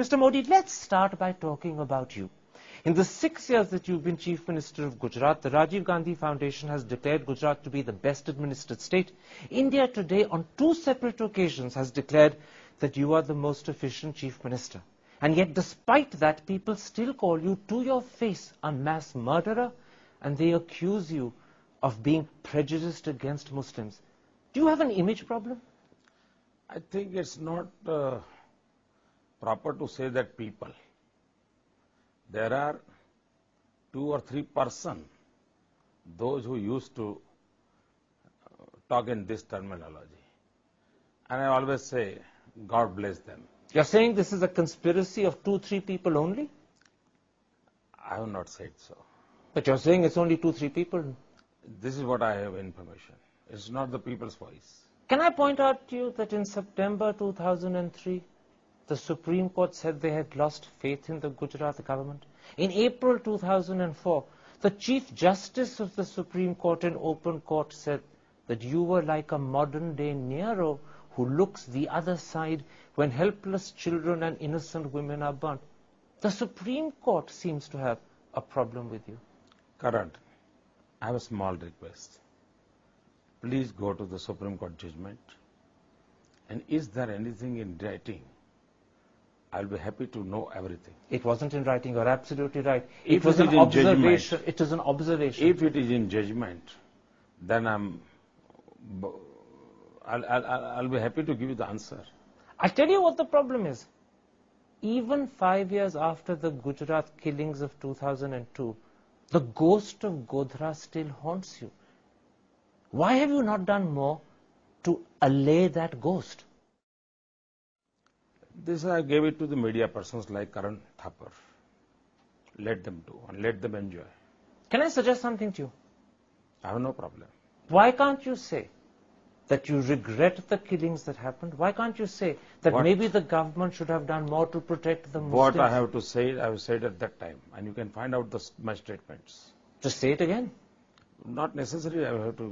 Mr. Modi, let's start by talking about you. In the six years that you've been Chief Minister of Gujarat, the Rajiv Gandhi Foundation has declared Gujarat to be the best administered state. India today, on two separate occasions, has declared that you are the most efficient Chief Minister. And yet, despite that, people still call you to your face a mass murderer, and they accuse you of being prejudiced against Muslims. Do you have an image problem? I think it's not uh, proper to say that people. There are two or three person, those who used to uh, talk in this terminology. And I always say, God bless them. You're saying this is a conspiracy of two, three people only? I have not said so. But you're saying it's only two, three people. This is what I have information. It's not the people's voice. Can I point out to you that in September 2003, the Supreme Court said they had lost faith in the Gujarat government. In April 2004, the Chief Justice of the Supreme Court in open court said that you were like a modern day Nero who looks the other side when helpless children and innocent women are burnt. The Supreme Court seems to have a problem with you. Current, I have a small request. Please go to the Supreme Court judgment. And is there anything in writing? I'll be happy to know everything. It wasn't in writing. You're absolutely right. If it was it an in observation. judgment. It is an observation. If it is in judgment, then I'm, I'll, I'll, I'll I'll be happy to give you the answer. I'll tell you what the problem is. Even five years after the Gujarat killings of 2002, the ghost of Godhra still haunts you. Why have you not done more to allay that ghost? This I gave it to the media persons like Karan Thapar. Let them do and let them enjoy. Can I suggest something to you? I have no problem. Why can't you say that you regret the killings that happened? Why can't you say that What- maybe the government should have done more to protect the Muslims? What I have to say, I have said at that time, and you can find out the, my statements. Just say it again. Not necessarily I have to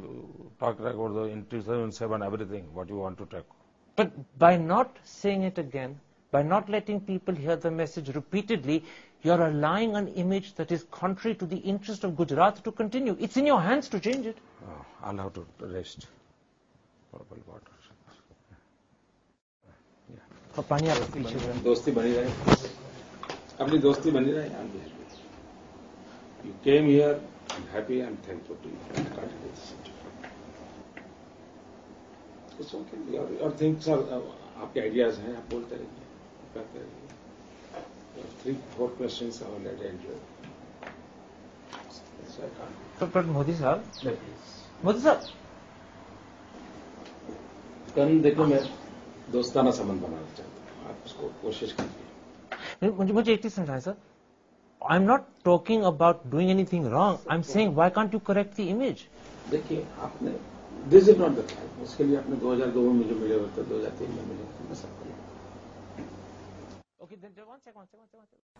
talk about the in 2007 everything what you want to talk. But by not saying it again, by not letting people hear the message repeatedly, you're allowing an image that is contrary to the interest of Gujarat to continue. It's in your hands to change it. Oh, I'll have to rest. Purple water. और पानी आप पीछे दोस्ती बनी रहे। अपनी दोस्ती बनी रहे I am you came here I am happy I am thankful to you it's okay और थिंग्स आर आपके आइडियाज़ हैं आप बोलते रहिए करते रहिए। Three four questions I let enjoy पर मोदी साहब मोदी साहब कल देखो मैं दोस्ताना संबंध बनाना चाहता हूँ। आप उसको कोशिश कीजिए। मुझे मुझे एक चीज़ समझाए sir. I am not talking about doing anything wrong I am saying why can't you correct the image देखिए आपने दिस इज़ नॉट द उसके लिए आपने 2002 में मुझे मिले होते 2003 में मिले होते मैं सब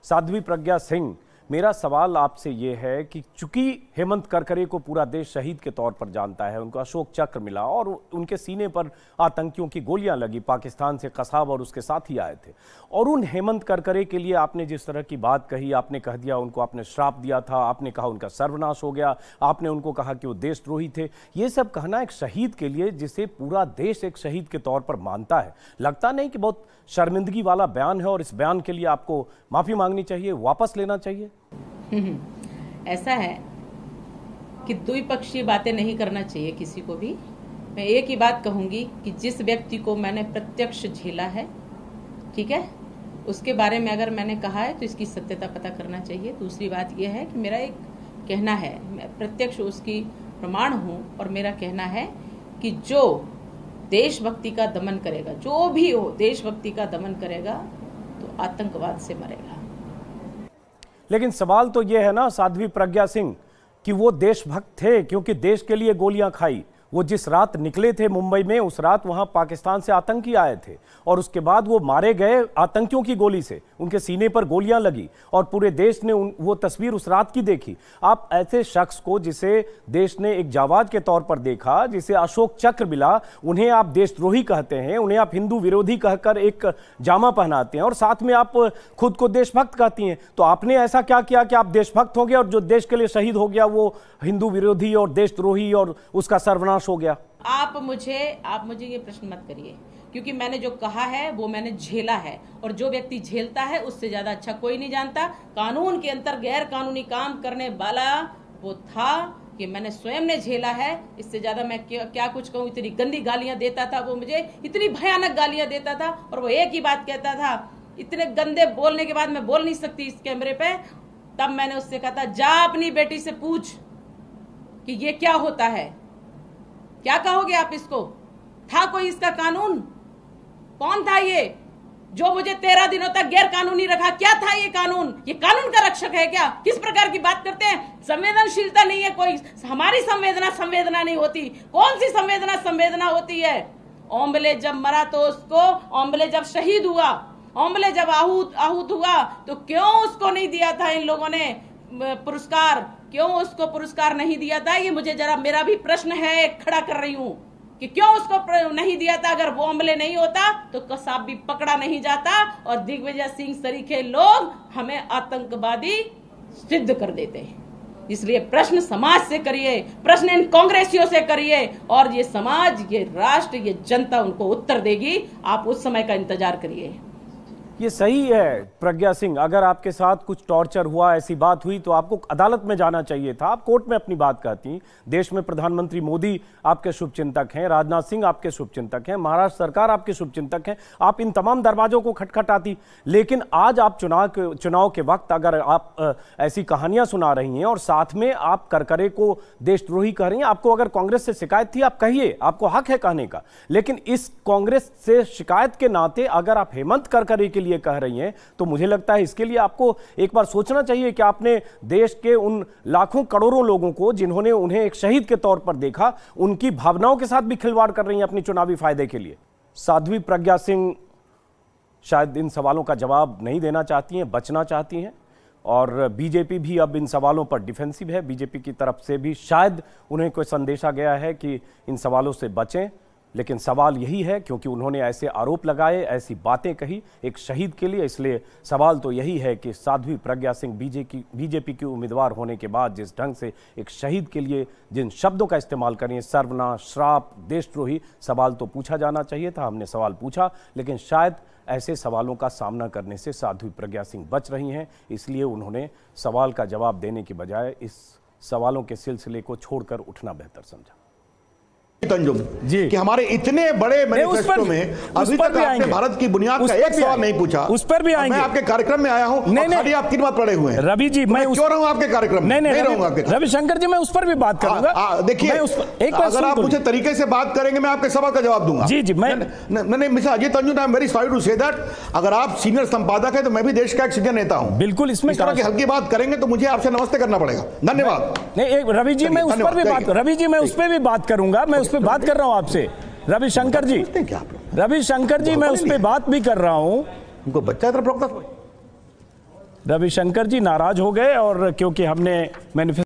साध्वी प्रज्ञा सिंह, मेरा सवाल आपसे ये है कि चूँकि हेमंत करकरे को पूरा देश शहीद के तौर पर जानता है, उनको अशोक चक्र मिला और उनके सीने पर आतंकियों की गोलियाँ लगी, पाकिस्तान से कसाब और उसके साथ ही आए थे। और उन हेमंत करकरे के लिए आपने जिस तरह की बात कही, आपने कह दिया, उनको आपने श्राप दिया था, आपने कहा उनका सर्वनाश हो गया, आपने उनको कहा कि वो देशद्रोही थे, ये सब कहना एक शहीद के लिए जिसे पूरा देश एक शहीद के तौर पर मानता है। लगता नहीं कि बहुत शर्मिंदगी वाला बयान है और इस बयान के लिए आपको माफ़ी मांगनी चाहिए, वापस लेना चाहिए? ऐसा है कि द्विपक्षीय बातें नहीं करना चाहिए किसी को भी। मैं एक ही बात कहूँगी कि जिस व्यक्ति को मैंने प्रत्यक्ष झेला है, ठीक है, उसके बारे में अगर मैंने कहा है तो इसकी सत्यता पता करना चाहिए। दूसरी बात यह है कि मेरा एक कहना है, मैं प्रत्यक्ष उसकी प्रमाण हूँ और मेरा कहना है कि जो देशभक्ति का दमन करेगा, जो भी हो, देशभक्ति का दमन करेगा तो आतंकवाद से मरेगा। लेकिन सवाल तो यह है ना, साध्वी प्रज्ञा सिंह, कि वो देशभक्त थे क्योंकि देश के लिए गोलियाँ खाई। वो जिस रात निकले थे मुंबई में उस रात वहाँ पाकिस्तान से आतंकी आए थे और उसके बाद वो मारे गए आतंकियों की गोली से। उनके सीने पर गोलियाँ लगी और पूरे देश ने उन, वो तस्वीर उस रात की देखी। आप ऐसे शख्स को जिसे देश ने एक जावाज के तौर पर देखा जिसे अशोक चक्र मिला उन्हें आप देशद्रोही कहते हैं उन्हें आप हिंदू विरोधी कहकर एक जामा पहनाते हैं और साथ में आप खुद को देशभक्त कहती हैं। तो आपने ऐसा क्या किया कि आप देशभक्त हो गए और जो देश के लिए शहीद हो गया वो हिंदू विरोधी और देशद्रोही और उसका सर्वनाश हो गया। आप मुझे आप मुझे ये प्रश्न मत करिए। क्योंकि मैंने जो कहा है वो मैंने झेला है। और जो व्यक्ति झेलता है उससे ज़्यादा अच्छा कोई नहीं जानता। कानून के अंतर गैर कानूनी काम करने वाला वो था कि मैंने स्वयं ने झेला है। इससे ज़्यादा मैं क्या, क्या कुछ कहूँ? इतनी गंदी गालियाँ देता था वो मुझे। इतनी भयानक गालियाँ देता था। और वो एक ही बात कहता था इतने गंदे बोलने के बाद मैं बोल नहीं सकती इस कैमरे पे। तब मैंने उससे कहा था जा अपनी बेटी से पूछ कि ये क्या होता है? क्या कहोगे आप इसको? था कोई इसका कानून? कौन था ये? जो मुझे तेरह दिनों तक गैर कानूनी रखा, क्या था ये कानून? ये कानून का रक्षक है क्या? किस प्रकार की बात करते हैं? संवेदनशीलता नहीं है कोई। हमारी संवेदना संवेदना नहीं होती। कौन सी संवेदना संवेदना होती है? ओम्बले जब मरा तो उसको, ओम्बले जब शहीद हुआ, ओम्बले जब आहूत आहूत हुआ तो क्यों उसको नहीं दिया था इन लोगों ने पुरस्कार? क्यों उसको पुरस्कार नहीं दिया था? ये मुझे जरा मेरा भी प्रश्न है खड़ा कर रही हूँ कि क्यों उसको नहीं दिया था? अगर वो अमले नहीं होता तो कसाब भी पकड़ा नहीं जाता और दिग्विजय सिंह सरीखे लोग हमें आतंकवादी सिद्ध कर देते हैं। इसलिए प्रश्न समाज से करिए, प्रश्न इन कांग्रेसियों से करिए और ये समाज, ये राष्ट्र, ये जनता उनको उत्तर देगी। आप उस समय का इंतज़ार करिए। ये सही है, प्रज्ञा सिंह। अगर आपके साथ कुछ टॉर्चर हुआ, ऐसी बात हुई तो आपको अदालत में जाना चाहिए था। आप कोर्ट में अपनी बात कहती देश में प्रधानमंत्री मोदी आपके शुभचिंतक हैं, राजनाथ सिंह आपके शुभचिंतक हैं, महाराष्ट्र सरकार आपके शुभचिंतक हैं। आप इन तमाम दरवाजों को खटखटाती। लेकिन आज आप चुनाव के चुनाव के वक्त अगर आप ऐसी कहानियाँ सुना रही हैं और साथ में आप करकरे को देशद्रोही कह रही हैं, आपको अगर कांग्रेस से शिकायत थी, आप कहिए, आपको हक है कहने का। लेकिन इस कांग्रेस से शिकायत के नाते अगर आप हेमंत करकरे के लिए लिए कह रही हैं। तो मुझे लगता है इसके लिए आपको एक बार सोचना चाहिए कि आपने देश के उन लाखों करोड़ों लोगों को जिन्होंने उन्हें एक शहीद के तौर पर देखा, उनकी भावनाओं के साथ भी खिलवाड़ कर रही हैं अपनी चुनावी फ़ायदे के लिए। साध्वी प्रज्ञा सिंह शायद इन सवालों का जवाब नहीं देना चाहती हैं, बचना चाहती हैं। और बीजेपी भी अब इन सवालों पर डिफेंसिव है। बीजेपी की तरफ़ से भी शायद उन्हें कोई संदेशा गया है कि इन सवालों से बचें। लेकिन सवाल यही है, क्योंकि उन्होंने ऐसे आरोप लगाए, ऐसी बातें कही, एक शहीद के लिए, इसलिए सवाल तो यही है कि साध्वी प्रज्ञा सिंह बीजेपी बीजेपी की उम्मीदवार होने के बाद जिस ढंग से एक शहीद के लिए जिन शब्दों का इस्तेमाल करें सर्वना श्राप, देशद्रोही, सवाल तो पूछा जाना चाहिए था, हमने सवाल पूछा, लेकिन शायद ऐसे सवालों का सामना करने से साध्वी प्रज्ञा सिंह बच रही हैं, इसलिए उन्होंने सवाल का जवाब देने के बजाय इस सवालों के सिलसिले को छोड़कर उठना बेहतर समझा। तंजुम जी। कि हमारे इतने बड़े मैनिफेस्टो में अभी तक आपने भारत की बुनियाद का एक सवाल नहीं पूछा। उस पर भी आएँगे। मैं आपके कार्यक्रम में आया हूँ नहीं नहीं। आप किन बात पड़े हुए हैं। रवि जी मैं क्यों रहूँ आपके कार्यक्रम में? नहीं नहीं रहूँगा रविशंकर जी मैं उस पर भी बात करूँगा। देखिए एक अगर आप मुझे तरीके से बात करेंगे मैं आपके सवाल का जवाब दूँगा। जी जी मैं नहीं mister Ajay Tanjum I am very sorry to say that अगर आप सीनियर संपादक है तो मैं भी देश का एक सीनियर नेता हूँ। बिल्कुल इसमें तरह की हल्की बात करेंगे तो मुझे आपसे नमस्ते करना पड़ेगा। धन्यवाद। नहीं रवि जी मैं उस पर भी बात रवि जी मैं उस पर भी बात करूँगा मैं उस पर बात कर रहा हूँ आपसे। रविशंकर जी। रविशंकर जी मैं उस पर बात भी कर रहा हूँ। उनको बच्चा तरफ़ रविशंकर जी नाराज़ हो गए और क्योंकि हमने मैनिफेस्टो